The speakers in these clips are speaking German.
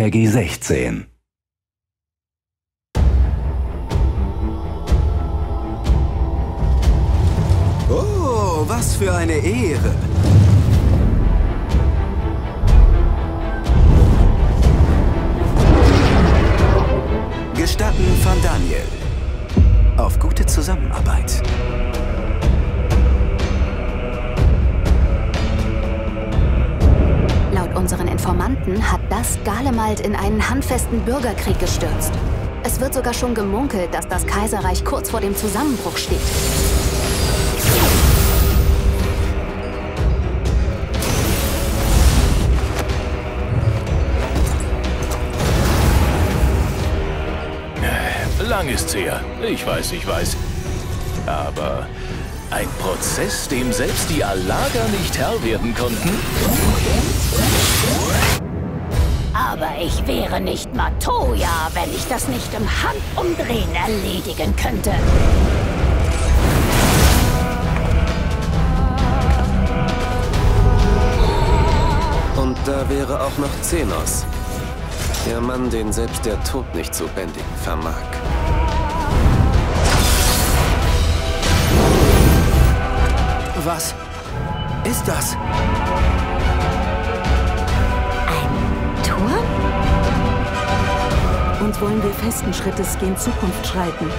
Peggy 16. Oh, was für eine Ehre. Gestatten von Daniel. Auf gute Zusammenarbeit. Informanten hat das Galemald in einen handfesten Bürgerkrieg gestürzt. Es wird sogar schon gemunkelt, dass das Kaiserreich kurz vor dem Zusammenbruch steht. Lang ist's her. Ich weiß, ich weiß. Aber ein Prozess, dem selbst die Alaga nicht Herr werden konnten? Wäre nicht Matoya, wenn ich das nicht im Handumdrehen erledigen könnte. Und da wäre auch noch Zenos. Der Mann, den selbst der Tod nicht zu bändigen vermag. Was ist das? Turm? Und wollen wir festen Schrittes gen Zukunft schreiten,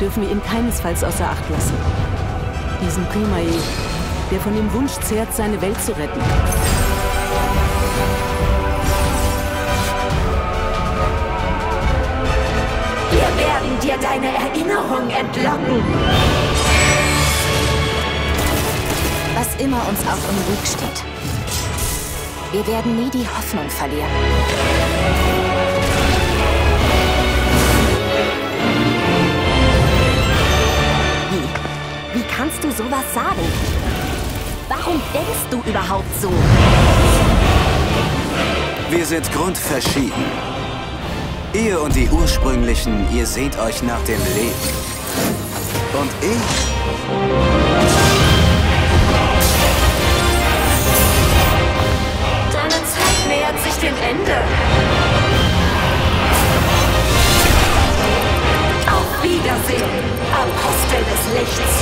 dürfen wir ihn keinesfalls außer Acht lassen. Diesen Primae, der von dem Wunsch zehrt, seine Welt zu retten. Wir werden dir deine Erinnerung entlocken. Was immer uns auch im Weg steht. Wir werden nie die Hoffnung verlieren. kannst du sowas sagen? Warum denkst du überhaupt so? Wir sind grundverschieden. Ihr und die Ursprünglichen, ihr seht euch nach dem Leben. Und ich... Deine Zeit nähert sich dem Ende. Auf Wiedersehen am Hostel des Lichts.